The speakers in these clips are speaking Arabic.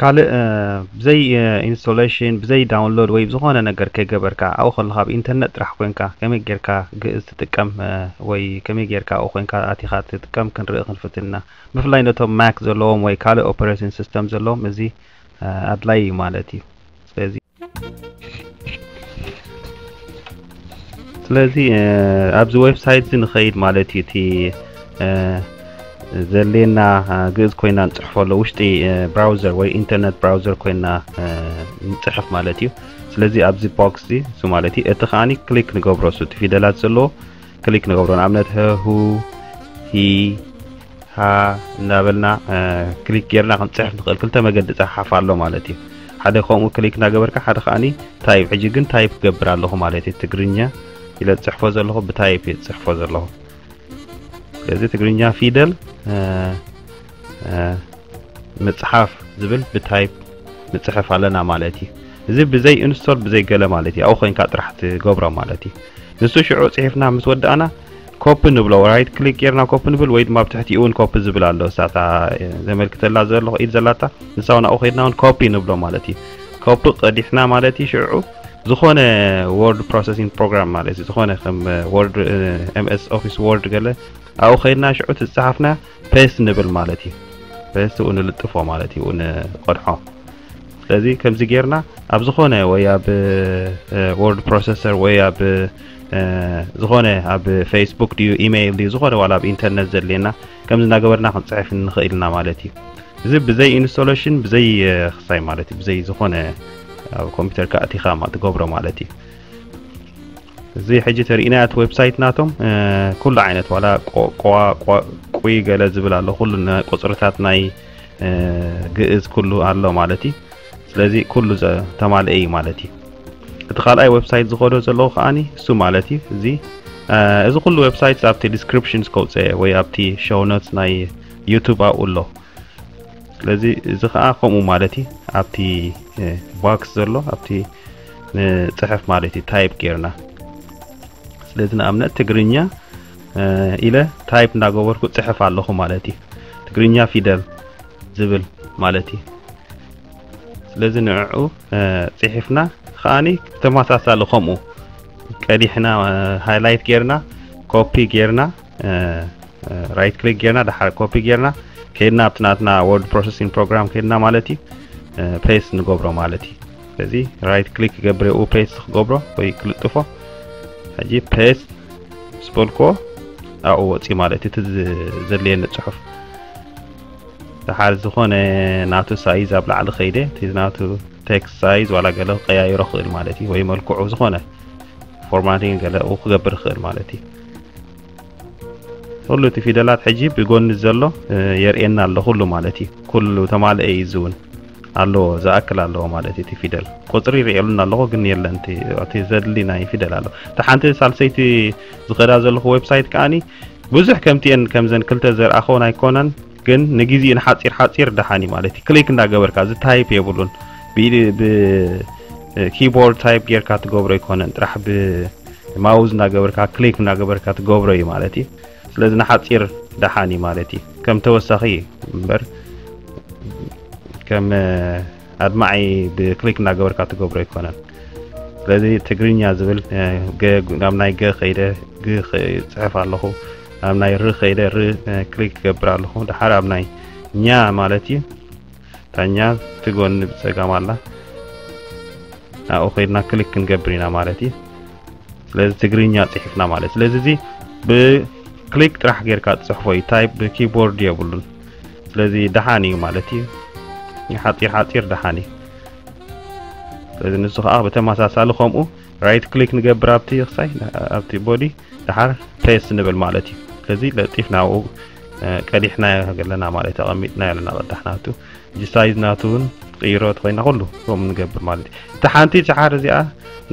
ካልእ ብዘይ ኢንስቶሌሽን ብዘይ ዳውንሎድ ወይ ዝኾነ ነገር ከይገበርካ ኣብኡ ከለካ ብኢንተርነት ጥራሕ ኮንካ ከመይ ጌርካ ግእዝ ትጥቀም ወይ ከመይ ጌርካ ኣብኡ ኮንካ ኣቲኻ ትጥቀም ክንርኢ ክንፍትና ብፍላይ ነቶም ማክ ዘለዎም ወይ ካልእ ኦፐሬሽን ሲስተም ዘለዎም እዚ ኣድላይ እዩ ማለት እዩ ስለዚ ስለዚ ኣብዚ ዌብሳይት ንኸይድ ማለት እዩ እቲ زلينا جز كوينا نتحف ولا وشتي براوزر وي انترنت براوزر كوينا نتحف مالتي سلزي ابزي بوكسي سو مالتي اتخاني كليك نغبرو سو تفي دلات سلو كليك نغبرو نعملت ها هو هي ها نابلنا كليك يرنا نتحف نقل كلتا ما قد تحف على مالتي حدا خوامو كليك نغبرك حدا خاني تايب حجي تايب قبرا لهم مالتي تقرينيا إلا تحفظ لهم بتايب تحفظ لهم እዚ ትግርኛ ፊደል ምፅሓፍ ዝብል ብታይፕ ንፅሕፍ ኣለና ማለት እዩ እዚ ብዘይ ኢንስቶል ብዘይ ገለ ማለት እዩ ኣብኡ ኮይንካ ጥራሕ ትገብሮ ማለት እዩ ንሱ ሽዑ ፅሒፍና ምስ ወዳእና ኮፕ ንብሎ ራይት ክሊክ ጌርና ኮፕ ንብል ወይ ድማ ብትሕቲኡ እውን ኮፕ ዝብል ኣሎ ሳታ ዘመልክተላ ዘሎ ኢድ ዘላታ ንሳውን ኣብኡ ከድና እውን ኮፒ ንብሎ ማለት እዩ ኮፕ ቀዲሕና ማለት እዩ ሽዑ ዝኾነ ወርድ ፕሮሰሲንግ ፕሮግራም ማለት እዩ ዝኾነ ከም ወርድ ኤምኤስ ኦፊስ ወርድ ገለ ኣብኡ ከይድና ሽዑ ትፅሓፍና ፔስት ንብል ማለት እዩ ፔስት ኡ ንልጥፎ ማለት እዩ ንቆድሖ ስለዚ ከምዚ ጌርና ኣብ ዝኾነ ወይ ኣብ ወርድ ፕሮሰሰር ወይ ኣብ ዝኾነ ኣብ ፌስቡክ ድዩ ኢሜይል ድዩ ዝኾነ ዋላ ኣብ ኢንተርነት ዘድልየና ከምዚ እናገበርና ክንፅሕፍ ንኽእል ኢና ማለት እዩ እዚ ብዘይ ኢንስቶሌሽን ብዘይ ክሳይ ማለት እዩ ብዘይ ዝኾነ کۆمپیوتەر کە ئەتی خامات گۆبرە مالەتی زی حجتر اینات وب سایت ناتم كل عينت ولا قوا قوي قال زبل له كل قصرتات ناي جئز كله على مالتي ስለዚ ኩሉ ተማልአ እዩ ማለት እዩ እቲ ካልኣይ ዌብሳይት ዝኸዶ ዘለኹ ከዓኒ እሱ ማለት እዩ እዚ እዚ ኩሉ ዌብሳይት ኣብቲ ዲስክሪፕሽን ከውፅአ ወይ ኣብቲ ሸውኖት ናይ ዩቱብ ኣብኡ ኣሎ ስለዚ እዚ ከዓ ከምኡ ማለት እዩ ኣብቲ ቦክስ ዘሎ ኣብቲ ንፅሕፍ ማለት እዩ ታይፕ ጌርና ስለዚ ንኣብነት ትግርኛ ኢለ ታይፕ እንዳገበርኩ ፅሕፍ ኣለኹ ማለት እዩ ትግርኛ ፊደል ዝብል ማለት እዩ ስለዚ ንዕኡ ፅሒፍና ከዓኒ ተመሳሳሊ ከምኡ ቀዲሕና ሃይላይት ጌርና ኮፒ ጌርና ራይት ክሊክ ጌርና ድሓር ኮፒ ጌርና ከይድና ኣብቲ ናትና ወርድ ፕሮሰሲንግ ፕሮግራም ከይድና ማለት እዩ بيس نجبره مالتي فزي رايت كليك جبره او بيس جبره وي كليك طفه هجي بيس سبولكو او وطي مالتي تز زلي نصحف تحال زخونه ناتو سايز ابلع الخيده تز ناتو تكست سايز ولا قالو قيايرو خير مالتي وي ملكو زخونه فورماتينغ قالو خبر خير مالتي كله تفيدلات حجي بيقول نزله يرئينا له كله مالتي كله تمال اي زون الو زاكل الو مالتي تي فيدل قطري ريالنا الله ግን የለን እቲ እቲ ዘድሊ ናይ ፊደል ኣሎ እቲ ሓንቲ ሳልሰይቲ ዝኸዳ ዘለኹ ዌብሳይት ከዓኒ ብዙሕ ከምቲአን ከምዘን ክልተ ዘርኣኸ ናይ ኮነን ግን ንግዜኡ ንሓፂር ሓፂር ደሓኒ ማለት እዩ ክሊክ እንዳገበርካ ዝታይፕ የብሉን ብኪቦርድ ታይፕ ጌርካ ትገብሮ ይኮነን ጥራሕ ብማውዝ እንዳገበርካ ክሊክ እንዳገበርካ ትገብሮ እዩ ማለት እዩ ስለዚ ንሓፂር ደሓኒ ማለት እዩ ከም ተወሳኺ እምበር ከም ኣድማዓይ ብክሊክ እናገበርካ ትገብሮ ኣይኮነን ስለዚ ትግርኛ ዝብል ናብ ናይ ገ ከይደ ግ ፅሕፍ ኣለኹ ኣብ ናይ ር ከይደ ር ክሊክ ክገብር ኣለኹ ድሓር ኣብ ናይ ኛ ማለት እዩ ታኛ ትጎኒ ብፀጋም ኣላ ናብኡ ከይድና ክሊክ ክንገብር ኢና ማለት እዩ ስለዚ ትግርኛ ፅሒፍና ማለት ስለዚ እዚ ብክሊክ ጥራሕ ጌርካ ትፅሕፎ እዩ ታይፕ ብኪቦርድ የብሉን ስለዚ ደሓን እዩ ማለት እዩ يحاطير حاطير دحاني ስለዚ ንሱ ከዓ ብተመሳሳሊ ከምኡ ራይት ክሊክ ንገብር ኣብቲ ክሳይ ኣብቲ ቦዲ ድሓር ፕሌስ ንብል ማለት እዩ ስለዚ ለጢፍና ኣብኡ ቀዲሕና ዘለና ማለት ተቐሚጥና ኣለና ቀዳሕ ናቱ ጂሳይዝ ናቱ እውን ቅይሮ ኮይና ኩሉ ከምኡ ንገብር ማለት እዩ እቲ ሓንቲ ሸሓር እዚኣ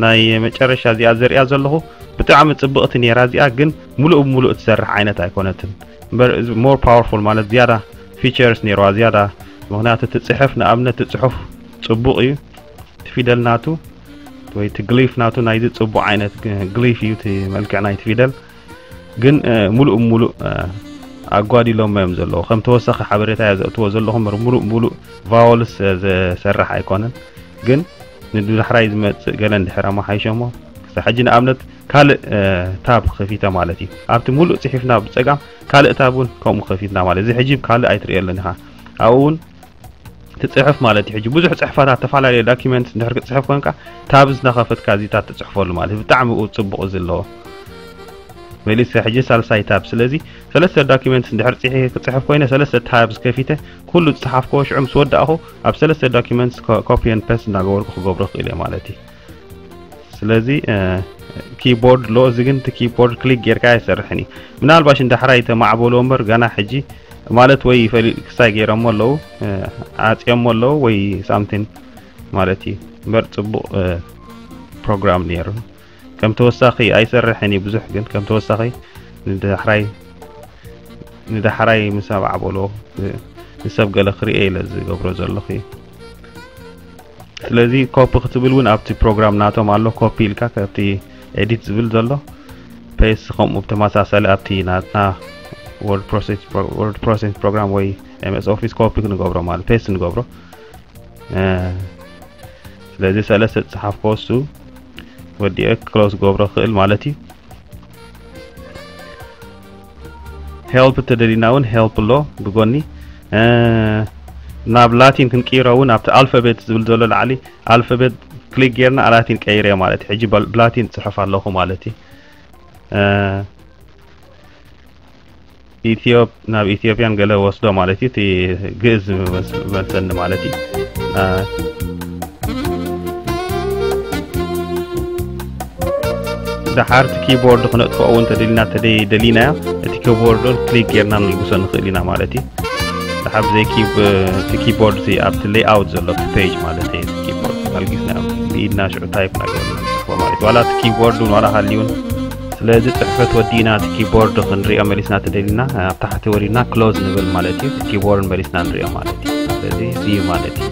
ናይ መጨረሻ እዚኣ ዘሪኣ ዘለኹ ብጣዕሚ ፅብቕቲ ነራ እዚኣ ግን ሙሉእ ብሙሉእ ትሰርሕ ዓይነት ኣይኮነትን ሞር ፓወርፉል ማለት ዝያዳ ፊቸርስ ነይርዋ ዝያዳ ምክንያቱ እቲ ፅሕፍ ንኣብነት እቲ ፅሑፍ ፅቡቕ እዩ እቲ ፊደል ናቱ ወይ እቲ ግሊፍ ናቱ ናይዚ ፅቡቕ ዓይነት ግሊፍ እዩ እቲ መልክዕ ናይቲ ፊደል ግን ሙሉእ ሙሉእ ኣጓዲሎም እዮም ዘለዉ ከም ተወሳኺ ሓበሬታ ዘእትዎ ዘለኹም ሙሉእ ሙሉእ ቫወልስ ዘሰርሕ ኣይኮነን ግን ንድሕራይ ዝመፅእ ገለ እንድሕር ኣመሓይሾሞ ክሳብ ሕጂ ንኣብነት ካልእ ታብ ከፊተ ማለት እዩ ኣብቲ ሙሉእ ፅሒፍና ብፀጋም ካልእ ታብ እውን ከምኡ ከፊትና ማለት እዚ ሕጂ ካልእ ኣይትሪእየለን ኢኻ ኣብኡ እውን ትፅሕፍ ማለት እዩ ሕጂ ብዙሕ ፅሕፈታት ዝተፈላለዩ ዳኪመንት እንድሕር ክትፅሕፍ ኮንካ ታብ ዝነኸፈት ጋዜጣ ትፅሕፈሉ ማለት እዩ ብጣዕሚ ኡ ፅቡቅ ዘለዎ መሊስ ሕጂ ሳልሳይ ታብ ስለዚ ሰለስተ ዳኪመንት እንድሕር ፅሒ ክፅሕፍ ኮይነ ሰለስተ ታብ ዝከፊተ ኩሉ ዝፅሓፍኮ ሽዑ ምስ ወዳእኹ ኣብ ሰለስተ ዳኪመንት ኮፒን ፔስ እናገበርኩ ክገብሮ ክእል እየ ማለት እዩ ስለዚ ኪቦርድ ሎ እዚ ግን እቲ ኪቦርድ ክሊክ ጌርካ ይሰርሕኒ ምናልባሽ እንዳሕራይ ተማዕበሎ እምበር ገና ሕጂ ማለት ወይ ፈሊክሳ ገይሮሞ ኣለዉ ዓፅዮሞ ኣለዉ ወይ ሳምቲን ማለት እዩ እምበር ፅቡቅ ፕሮግራም ነይሩ ከም ተወሳኺ ኣይሰርሕን እዩ ብዙሕ ግን ከም ተወሳኺ ንዳሕራይ ንዳሕራይ ምሳብ ዓበሎ ንሰብ ገለ ክርአ ኢለ ዝገብሮ ዘለኹ እዩ ስለዚ ኮፒ ክትብል እውን ኣብቲ ፕሮግራም ናቶም ኣሎ ኮፒ ኢልካ ካብቲ ኤዲት ዝብል ዘሎ ፔስ ከምኡ ብተመሳሰለ ኣብቲ ናትና word process pro word process program ወይ ms office copy ክንገብሮ ማለት paste ንገብሮ ስለዚ ሰለስተ ፅሓፍ ከወሱ ወዲአ ክሎስ ገብሮ ክእል ማለት እዩ ሄልፕ ተደሊና እውን ሄልፕ ኣሎ ብጎኒ ናብ ላቲን ክንቅይሮ እውን ኣብቲ ኣልፋቤት ዝብል ዘሎ ላዕሊ ኣልፋቤት ክሊክ ጌርና ላቲን ቀይረ ማለት እዩ ሕጂ ብላቲን ፅሑፍ ኣለኹ ማለት እዩ ኢትዮጵ ናብ ኢትዮጵያን ገለ ወስዶ ማለት እዩ እቲ ግእዝ መሰኒ ማለት እዩ ድሓርቲ ኪቦርድ ክነጥፎ እውን ተደሊና ተደሊናያ እቲ ኪቦርዶን ክሊክ ጌርና ንልግሶ ንኽእል ኢና ማለት እዩ ድሓር ብዘይ እቲ ኪቦርድ እዚ ኣብቲ ሌይኣውት ዘሎ ፔጅ ማለት እዩ ኪቦርድ ኣልጊስና ኢድና ሽዑ ታይፕ ነገር ንፅሕፎ ማለት እዩ ዋላ እቲ ኪቦርድ ዋላ ሃልዩን ስለዚ ፅሕፈት ወዲና እቲ ኪቦርድ ክንሪኦ መሊስና ተደሊና ኣብ ታሕቲ ወሪድና ክሎዝ ንብል ማለት እዩ ኪቦርድ መሊስና ንሪኦ ማለት እዩ ስለዚ እዩ ማለት እዩ